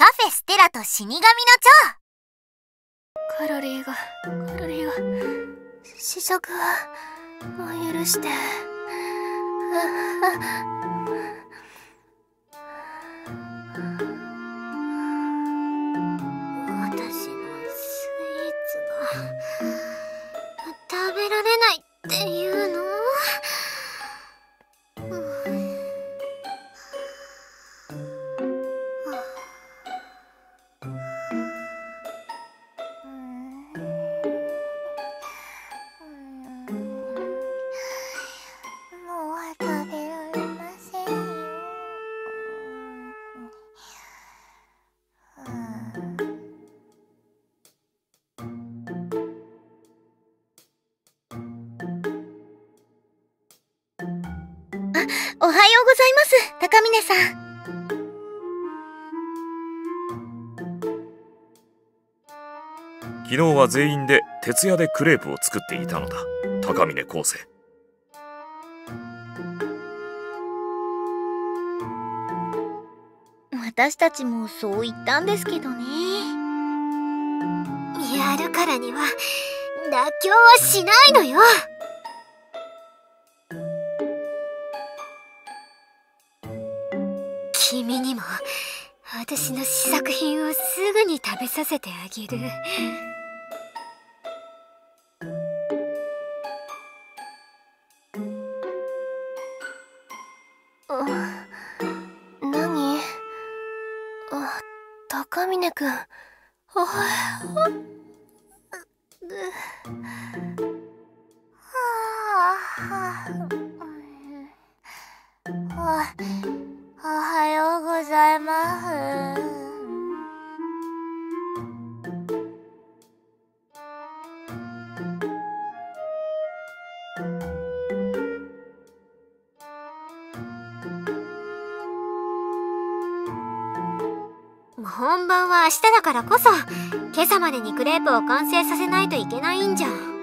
カフェステラと死神の蝶。カロリーがカロリーが試食はもう許して。私 のおはようございます。高峰さん。昨日は全員で徹夜でクレープを作っていたのだ。高峰昴生私たちもそう言ったんですけどね。やるからには妥協はしないのよ君にも私の試作品をすぐに食べさせてあげる。何？あ高峰君あ本番は明日だからこそ今朝までにクレープを完成させないといけないんじゃ。ん